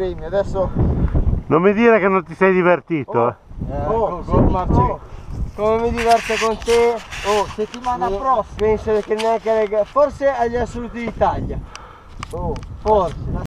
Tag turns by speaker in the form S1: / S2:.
S1: premi, adesso...
S2: Non mi dire che non ti sei divertito. oh.
S3: Eh, eh
S1: ecco,
S3: Oh, oh,
S1: oh.
S3: Come mi diverto con te?
S1: Oh, settimana
S3: Eh,
S1: prossima.
S3: Penso che neanche Forse agli assoluti d'Italia.
S1: Oh,
S3: Forse.